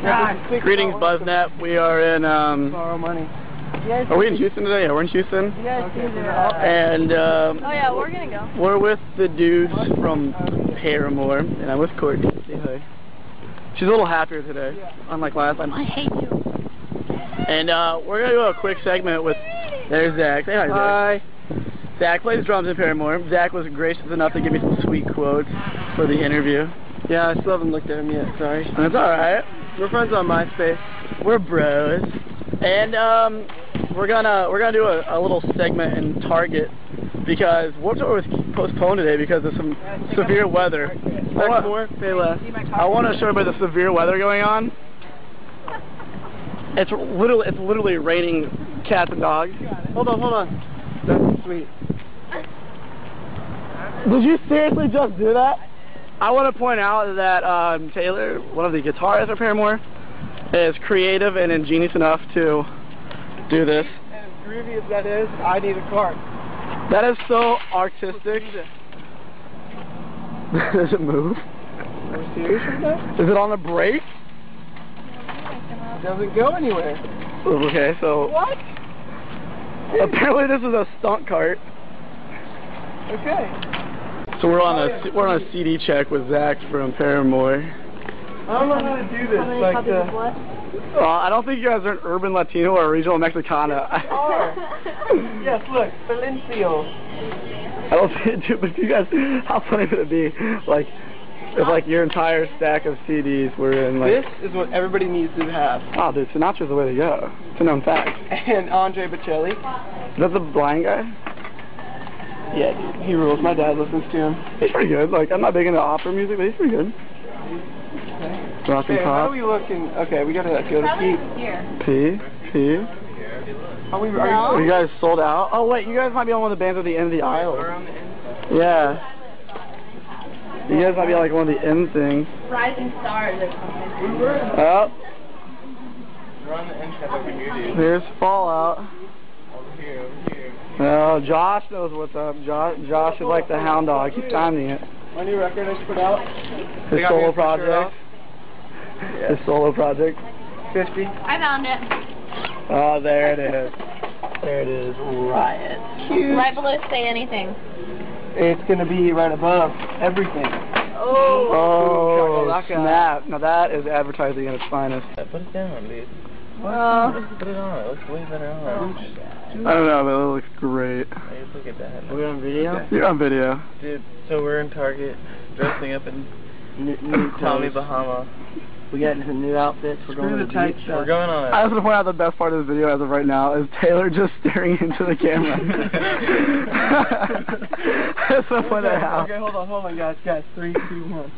Greetings, BuzzNet. We are in, um, Borrow money. are we in Houston today? Yeah, we're in Houston. And, um, Oh yeah, we're gonna go. we're with the dudes from Paramore, and I'm with Courtney. Say hi. She's a little happier today, unlike last time. I hate you. And, uh, we're gonna do a quick segment with, there's Zach. Say hi, Zach. Hi. Zach plays drums in Paramore. Zach was gracious enough to give me some sweet quotes for the interview. Yeah, I still haven't looked at him yet. Sorry. That's alright. We're friends on MySpace. We're bros, and um, we're gonna we're gonna do a, a little segment in Target because Warped Tour was postponed today because of some severe weather. I Expect want, more, pay less. I want to show everybody the severe weather going on. It's literally it's literally raining cats and dogs. Hold on, hold on. That's sweet. Did you seriously just do that? I want to point out that um, Taylor, one of the guitarists of Paramore, is creative and ingenious enough to do this. And as groovy as that is, I need a cart. That is so artistic. Does it move? Are you serious with that? Is it on the brake? It doesn't go anywhere. Okay, so What? apparently this is a stunt cart. Okay. So we're on a we're on a CD check with Zach from Paramore. I don't know how to do this. Like the. Uh, I don't think you guys are an urban Latino or a regional Mexicana. Are. yes, look, Silencio. I don't see it too, but you guys, how funny would it be? Like, if like your entire stack of CDs were in like, This is what everybody needs to have. oh dude, Sinatra's the way to go. It's a known fact. And Andre Bocelli. Is that the blind guy? Yeah, he rules. My dad listens to him. He's pretty good. Like, I'm not big into opera music, but he's pretty good. Rock and Okay, how are we looking? Okay, we gotta go to Pete. P, P. Are we? No. Are You guys sold out? Oh wait, you guys might be on one of the bands at the end of the aisle. Yeah. You guys might be like one of the end things. Rising stars or something. we were. Oh, We're on the end cap over here, dude. there's Fallout. Over here, over here. Oh, Josh knows what's up. Josh, Josh is like the hound dog. He's timing it. My new record I just put out. His They solo project. His solo project. 50. I found it. Oh, there it is. There it is. Riot. Right below say anything. It's gonna be right above everything. Oh. Oh, snap. Now that is advertising at its finest. Put it down, dude. Uh. Oh. Put it on. It looks way better on. I don't know, but it looks great. Hey, look at that. Are we on video? You're on video. Dude, so we're in Target, dressing up in New, new Tommy. Bahama. We got some new outfits. We're going to the tight We're going on I a... just want to point out the best part of this video as of right now is Taylor just staring into the camera. I just want to point Okay, okay, hold on, hold on, guys, guys. Three, two, one.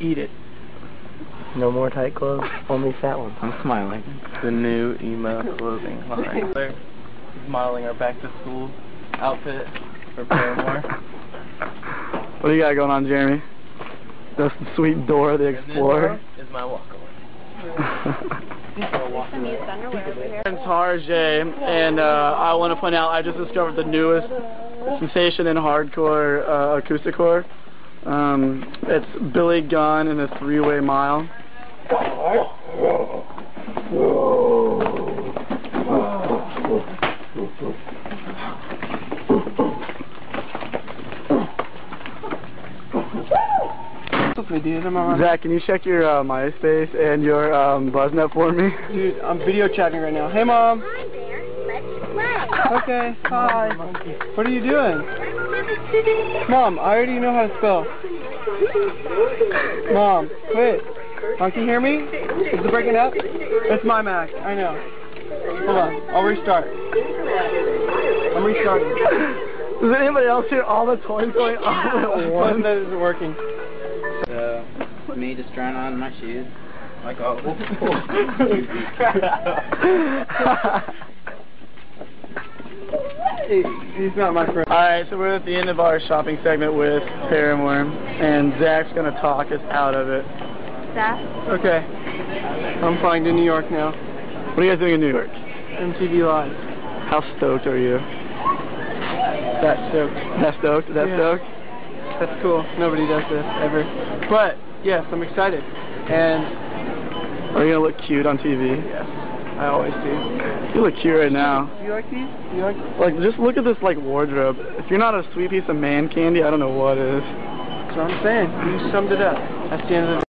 Eat it. No more tight clothes, only fat ones. I'm smiling. The new email clothing line. They're modeling our back to school outfit for Paramore. What do you got going on, Jeremy? That's the sweet Dora the And this Explorer. is my walk away. Some used underwear over here. I'm Tarjay, and uh, I want to point out I just discovered the newest sensation in hardcore uh, acoustic core. Um, it's Billy Gunn in the Three Way Mile. Zach, can you check your uh, MySpace and your um, BuzzNet for me? Dude, I'm video chatting right now. Hey, mom. Hi there, let's play. Okay, hi. What are you doing? Mom, I already know how to spell. Mom, quit. Mom, can you hear me? Is it breaking up? It's my Mac. I know. Hold on. I'll restart. I'm restarting. Does anybody else hear all the toys going on at once? that isn't working. So, me just trying on my shoes. Like, oh. He's not my friend. Alright, so we're at the end of our shopping segment with Paramore, and Zach's going to talk us out of it. That. Okay. I'm flying to New York now. What are you guys doing in New York? MTV Live. How stoked are you? That's stoked. That stoked? That Yeah. stoked? That's cool. Nobody does this ever. But Yes, I'm excited. And Are you gonna look cute on TV? yes, I always do. You look cute right now. Do you like these? Do you like? Like, just look at this like wardrobe. If you're not a sweet piece of man candy, I don't know what is. That's what I'm saying. You summed it up. That's the end of the.